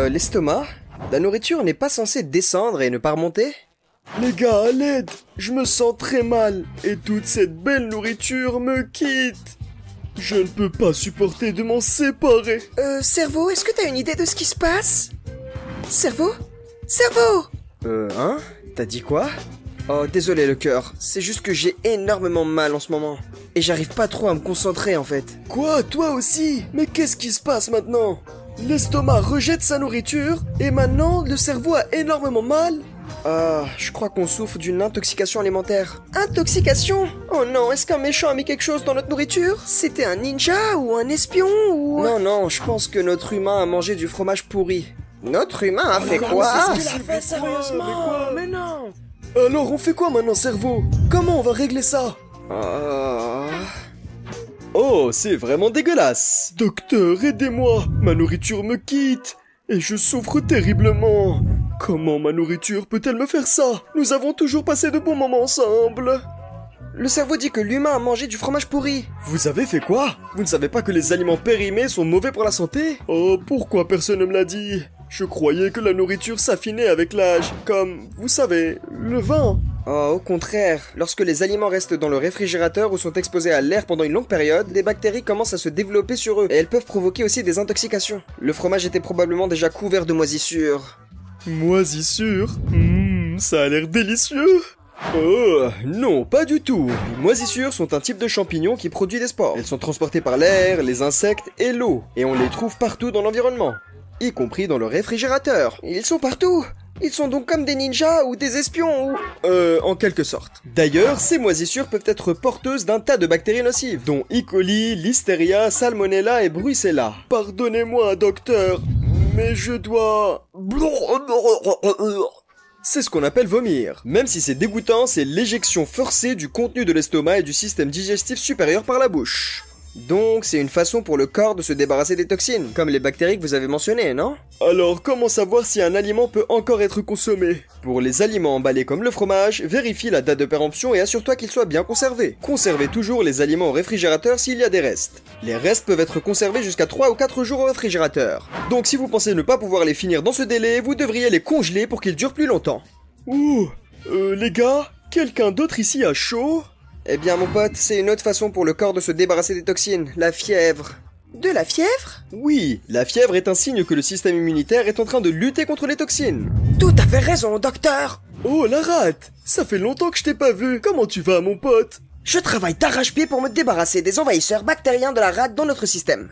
Euh, l'estomac. La nourriture n'est pas censée descendre et ne pas remonter. Les gars, à l'aide. Je me sens très mal, et toute cette belle nourriture me quitte. Je ne peux pas supporter de m'en séparer. Euh, cerveau, est-ce que t'as une idée de ce qui se passe? Cerveau? Cerveau! Euh, hein? T'as dit quoi? Oh, désolé le cœur, c'est juste que j'ai énormément mal en ce moment. Et j'arrive pas trop à me concentrer en fait. Quoi, toi aussi? Mais qu'est-ce qui se passe maintenant? L'estomac rejette sa nourriture, et maintenant le cerveau a énormément mal. Ah, je crois qu'on souffre d'une intoxication alimentaire. Intoxication? Oh non, est-ce qu'un méchant a mis quelque chose dans notre nourriture? C'était un ninja ou un espion ou... Non, non, je pense que notre humain a mangé du fromage pourri. Notre humain a fait comment quoi? c'est ce qu'il a fait, sérieusement. Mais non. Alors on fait quoi maintenant, cerveau? Comment on va régler ça? Ah. Oh, c'est vraiment dégueulasse. Docteur, aidez-moi. Ma nourriture me quitte Et je souffre terriblement. Comment ma nourriture peut-elle me faire ça? Nous avons toujours passé de bons moments ensemble. Le cerveau dit que l'humain a mangé du fromage pourri. Vous avez fait quoi? Vous ne savez pas que les aliments périmés sont mauvais pour la santé? Oh, pourquoi personne ne me l'a dit? Je croyais que la nourriture s'affinait avec l'âge, comme, vous savez, le vin. Oh, au contraire, lorsque les aliments restent dans le réfrigérateur ou sont exposés à l'air pendant une longue période, les bactéries commencent à se développer sur eux et elles peuvent provoquer aussi des intoxications. Le fromage était probablement déjà couvert de moisissures. Moisissure? Hum, ça a l'air délicieux Oh, non, pas du tout. Les moisissures sont un type de champignon qui produit des spores. Elles sont transportées par l'air, les insectes et l'eau, et on les trouve partout dans l'environnement, y compris dans le réfrigérateur. Ils sont partout Ils sont donc comme des ninjas ou des espions ou... Euh, en quelque sorte. D'ailleurs, ces moisissures peuvent être porteuses d'un tas de bactéries nocives, dont E. coli, Listeria, Salmonella et Brucella. Pardonnez-moi, docteur, mais je dois... C'est ce qu'on appelle vomir. Même si c'est dégoûtant, c'est l'éjection forcée du contenu de l'estomac et du système digestif supérieur par la bouche. Donc, c'est une façon pour le corps de se débarrasser des toxines, comme les bactéries que vous avez mentionnées, non? Alors, comment savoir si un aliment peut encore être consommé? Pour les aliments emballés comme le fromage, vérifie la date de péremption et assure-toi qu'ils soient bien conservés. Conservez toujours les aliments au réfrigérateur s'il y a des restes. Les restes peuvent être conservés jusqu'à 3 ou 4 jours au réfrigérateur. Donc si vous pensez ne pas pouvoir les finir dans ce délai, vous devriez les congeler pour qu'ils durent plus longtemps. Ouh, euh, les gars, quelqu'un d'autre ici a chaud? Eh bien mon pote, c'est une autre façon pour le corps de se débarrasser des toxines, la fièvre. De la fièvre? Oui, la fièvre est un signe que le système immunitaire est en train de lutter contre les toxines. Tout à fait raison, docteur Oh, la rate Ça fait longtemps que je t'ai pas vu, comment tu vas, mon pote? Je travaille d'arrache-pied pour me débarrasser des envahisseurs bactériens de la rate dans notre système.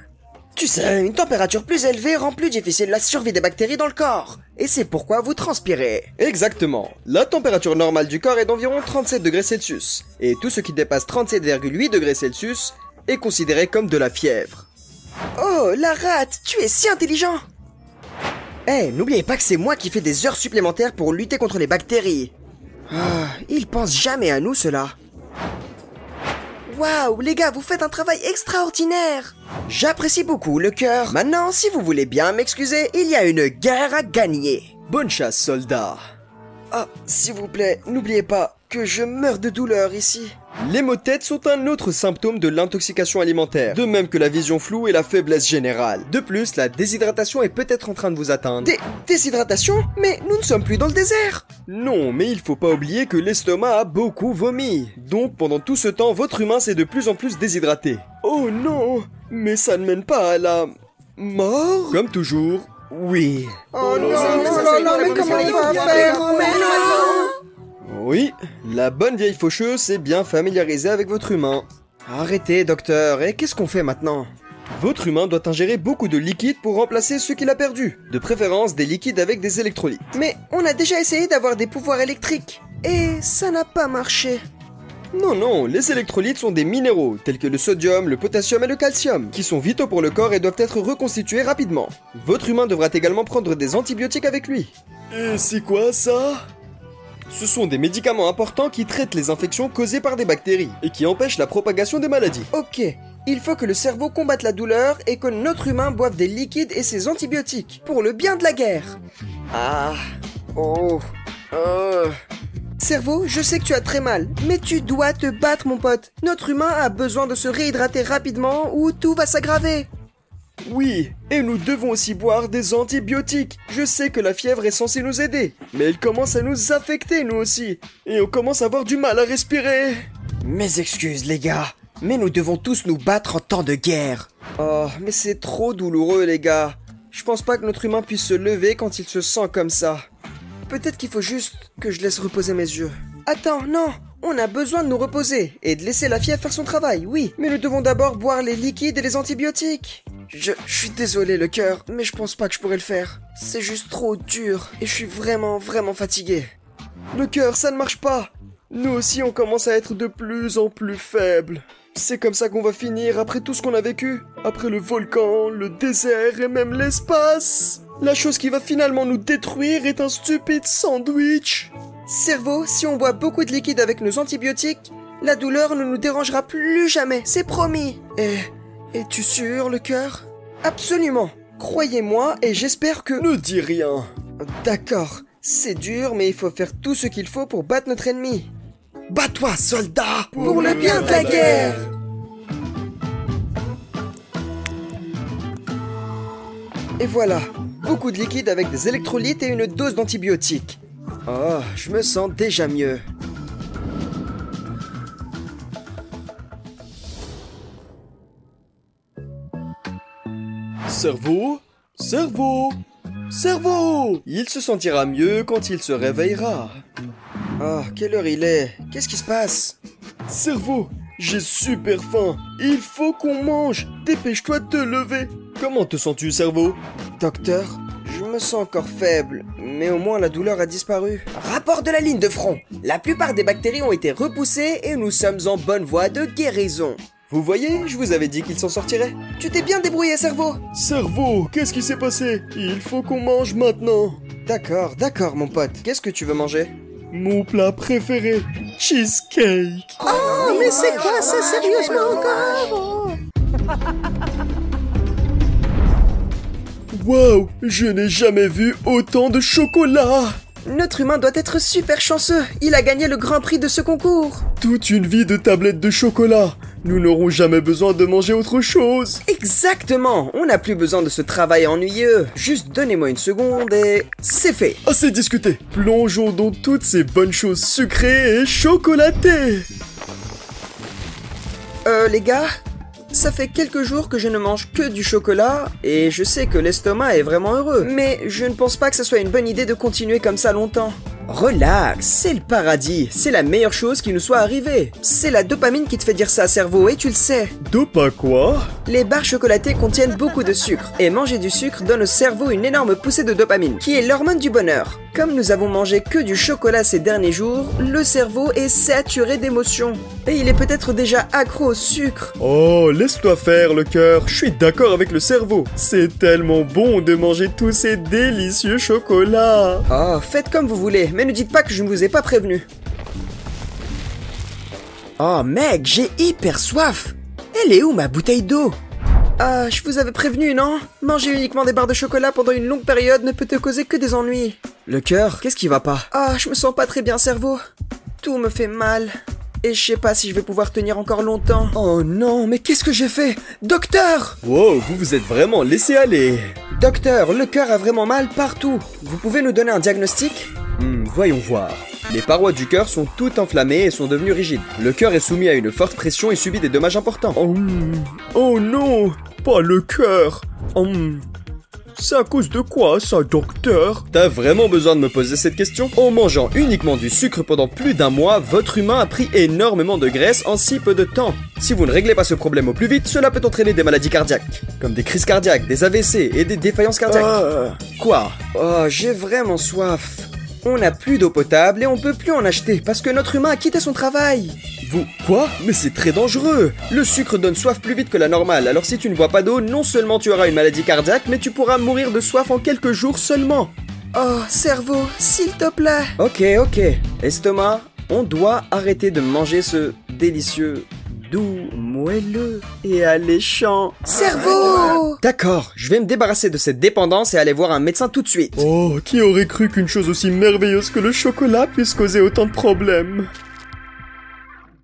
Tu sais, une température plus élevée rend plus difficile la survie des bactéries dans le corps. Et c'est pourquoi vous transpirez. Exactement. La température normale du corps est d'environ 37 degrés Celsius. Et tout ce qui dépasse 37,8 degrés Celsius est considéré comme de la fièvre. Oh, la rate, tu es si intelligent Eh, n'oubliez pas que c'est moi qui fais des heures supplémentaires pour lutter contre les bactéries. Ah, ils pensent jamais à nous, cela. Waouh, les gars, vous faites un travail extraordinaire J'apprécie beaucoup le cœur. Maintenant, si vous voulez bien m'excuser, il y a une guerre à gagner. Bonne chasse, soldat. Ah, s'il vous plaît, n'oubliez pas que je meurs de douleur ici. Les maux de tête sont un autre symptôme de l'intoxication alimentaire, de même que la vision floue et la faiblesse générale. De plus, la déshydratation est peut-être en train de vous atteindre. Des déshydratation Mais nous ne sommes plus dans le désert Non, mais il faut pas oublier que l'estomac a beaucoup vomi. Donc pendant tout ce temps, votre humain s'est de plus en plus déshydraté. Oh non Mais ça ne mène pas à la... mort Comme toujours, oui. Oh non, non, non, non, mais comment on va faire Mais non Oui, la bonne vieille faucheuse s'est bien familiarisée avec votre humain. Arrêtez, docteur, et qu'est-ce qu'on fait maintenant? Votre humain doit ingérer beaucoup de liquide pour remplacer ce qu'il a perdu. De préférence des liquides avec des électrolytes. Mais on a déjà essayé d'avoir des pouvoirs électriques. Et ça n'a pas marché. Non, non, les électrolytes sont des minéraux, tels que le sodium, le potassium et le calcium, qui sont vitaux pour le corps et doivent être reconstitués rapidement. Votre humain devra également prendre des antibiotiques avec lui. Et c'est quoi ça? Ce sont des médicaments importants qui traitent les infections causées par des bactéries, et qui empêchent la propagation des maladies. Ok, il faut que le cerveau combatte la douleur et que notre humain boive des liquides et ses antibiotiques, pour le bien de la guerre. Ah... Oh... Oh... Cerveau, je sais que tu as très mal, mais tu dois te battre mon pote. Notre humain a besoin de se réhydrater rapidement ou tout va s'aggraver. Oui, et nous devons aussi boire des antibiotiques. Je sais que la fièvre est censée nous aider, mais elle commence à nous affecter nous aussi. Et on commence à avoir du mal à respirer. Mes excuses, les gars, mais nous devons tous nous battre en temps de guerre. Oh, mais c'est trop douloureux, les gars. Je pense pas que notre humain puisse se lever quand il se sent comme ça. Peut-être qu'il faut juste que je laisse reposer mes yeux. Attends, non on a besoin de nous reposer et de laisser la fièvre faire son travail, oui. Mais nous devons d'abord boire les liquides et les antibiotiques. Je, suis désolé le cœur, mais je pense pas que je pourrais le faire. C'est juste trop dur et je suis vraiment, vraiment fatigué. Le cœur, ça ne marche pas. Nous aussi, on commence à être de plus en plus faibles. C'est comme ça qu'on va finir après tout ce qu'on a vécu. Après le volcan, le désert et même l'espace. La chose qui va finalement nous détruire est un stupide sandwich. Cerveau, si on boit beaucoup de liquide avec nos antibiotiques, la douleur ne nous dérangera plus jamais, c'est promis. Et... es-tu sûr, le cœur? Absolument. Croyez-moi et j'espère que... Ne dis rien. D'accord. C'est dur, mais il faut faire tout ce qu'il faut pour battre notre ennemi. Bats-toi, soldat Pour, le bien de la guerre Et voilà, beaucoup de liquide avec des électrolytes et une dose d'antibiotiques. Oh, je me sens déjà mieux. Cerveau Cerveau Cerveau Il se sentira mieux quand il se réveillera. Oh, quelle heure il est Qu'est-ce qui se passe? Cerveau, j'ai super faim. Il faut qu'on mange. Dépêche-toi de te lever. Comment te sens-tu, cerveau? Docteur, je me sens encore faible, mais au moins la douleur a disparu. Rapport de la ligne de front. La plupart des bactéries ont été repoussées et nous sommes en bonne voie de guérison. Vous voyez, je vous avais dit qu'il s'en sortirait. Tu t'es bien débrouillé, cerveau. Cerveau, qu'est-ce qui s'est passé? Il faut qu'on mange maintenant. D'accord, d'accord, mon pote. Qu'est-ce que tu veux manger? Mon plat préféré, cheesecake. Oh, mais c'est quoi ça sérieusement? Encore Waouh, je n'ai jamais vu autant de chocolat Notre humain doit être super chanceux. Il a gagné le grand prix de ce concours. Toute une vie de tablettes de chocolat. Nous n'aurons jamais besoin de manger autre chose. Exactement. On n'a plus besoin de ce travail ennuyeux. Juste donnez-moi une seconde et c'est fait. Assez discuté. Plongeons dans toutes ces bonnes choses sucrées et chocolatées. Euh, les gars, ça fait quelques jours que je ne mange que du chocolat et je sais que l'estomac est vraiment heureux. Mais je ne pense pas que ce soit une bonne idée de continuer comme ça longtemps. Relax, c'est le paradis, c'est la meilleure chose qui nous soit arrivée. C'est la dopamine qui te fait dire ça, cerveau, et tu le sais. Dopa quoi? Les barres chocolatées contiennent beaucoup de sucre, et manger du sucre donne au cerveau une énorme poussée de dopamine, qui est l'hormone du bonheur. Comme nous avons mangé que du chocolat ces derniers jours, le cerveau est saturé d'émotions. Et il est peut-être déjà accro au sucre. Oh, laisse-toi faire le cœur, je suis d'accord avec le cerveau. C'est tellement bon de manger tous ces délicieux chocolats. Oh, faites comme vous voulez, mais ne dites pas que je ne vous ai pas prévenu. Oh mec, j'ai hyper soif Elle est où ma bouteille d'eau? Ah, je vous avais prévenu, non? Manger uniquement des barres de chocolat pendant une longue période ne peut te causer que des ennuis. Le cœur, qu'est-ce qui va pas Ah, je me sens pas très bien, cerveau. Tout me fait mal. Et je sais pas si je vais pouvoir tenir encore longtemps. Oh non, mais qu'est-ce que j'ai fait Docteur Wow, vous vous êtes vraiment laissé aller. Docteur, le cœur a vraiment mal partout. Vous pouvez nous donner un diagnostic Hmm, voyons voir. Les parois du cœur sont toutes enflammées et sont devenues rigides. Le cœur est soumis à une forte pression et subit des dommages importants. Oh, oh non, pas le cœur. Oh, c'est à cause de quoi ça, docteur? T'as vraiment besoin de me poser cette question? En mangeant uniquement du sucre pendant plus d'un mois, votre humain a pris énormément de graisse en si peu de temps. Si vous ne réglez pas ce problème au plus vite, cela peut entraîner des maladies cardiaques, comme des crises cardiaques, des AVC et des défaillances cardiaques. Ah. Quoi? Oh, j'ai vraiment soif. On n'a plus d'eau potable et on peut plus en acheter parce que notre humain a quitté son travail. Vous Quoi? Mais c'est très dangereux. Le sucre donne soif plus vite que la normale, alors si tu ne bois pas d'eau, non seulement tu auras une maladie cardiaque, mais tu pourras mourir de soif en quelques jours seulement. Oh, cerveau, s'il te plaît. Ok, ok. Estomac, on doit arrêter de manger ce délicieux doux, moelleux et alléchant. Cerveau. D'accord, je vais me débarrasser de cette dépendance et aller voir un médecin tout de suite. Oh, qui aurait cru qu'une chose aussi merveilleuse que le chocolat puisse causer autant de problèmes?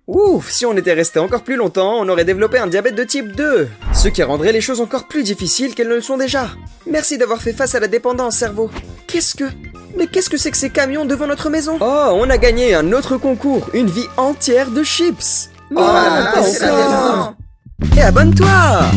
Ouf, si on était resté encore plus longtemps, on aurait développé un diabète de type 2, ce qui rendrait les choses encore plus difficiles qu'elles ne le sont déjà. Merci d'avoir fait face à la dépendance, cerveau. Qu'est-ce que... Mais qu'est-ce que c'est que ces camions devant notre maison? Oh, on a gagné un autre concours, une vie entière de chips Oh. Et abonne-toi